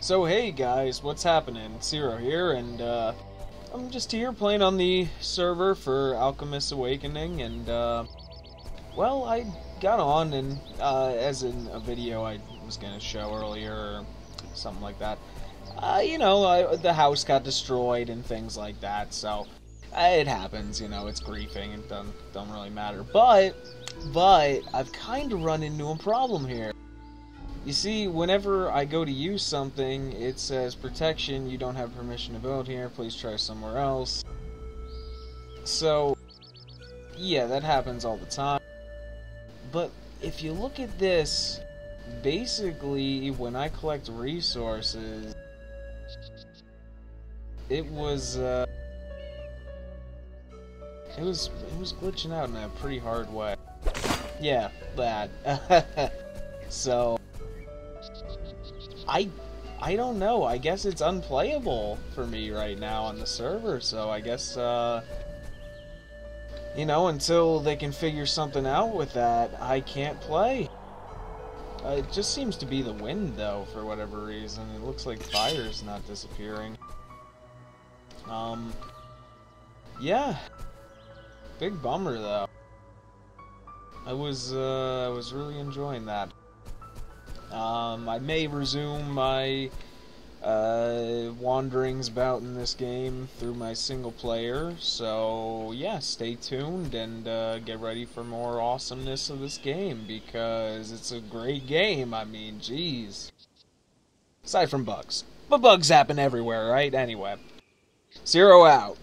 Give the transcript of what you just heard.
So hey guys, what's happening? Zero here, and uh, I'm just here playing on the server for Alchemist Awakening, and uh, well, I got on, and uh, as in a video I was gonna show earlier, or something like that. Uh, you know, I, the house got destroyed and things like that, so uh, it happens. You know, it's griefing and don't don't really matter. But but I've kind of run into a problem here. You see, whenever I go to use something, it says protection, you don't have permission to build here, please try somewhere else. So, yeah, that happens all the time. But if you look at this, basically, when I collect resources, it was, uh, it was, it was glitching out in a pretty hard way. Yeah, that. so, I I don't know. I guess it's unplayable for me right now on the server, so I guess uh you know, until they can figure something out with that, I can't play. Uh, it just seems to be the wind, though, for whatever reason. It looks like fire's not disappearing. Um, yeah. Big bummer, though. I was, uh, I was really enjoying that. Um, I may resume my uh, wanderings about in this game through my single player. So yeah, stay tuned and uh, get ready for more awesomeness of this game because it's a great game. I mean, jeez. Aside from bugs, but bugs happen everywhere, right? Anyway, zero out.